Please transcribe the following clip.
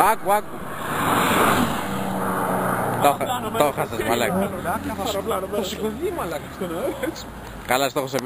Άκου, άκου. Το χάσες μαλάκα. Το σηκωθεί μαλάκα. Καλά, στο έχω σε...